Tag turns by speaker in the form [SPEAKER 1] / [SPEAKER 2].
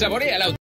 [SPEAKER 1] Saborea el auto.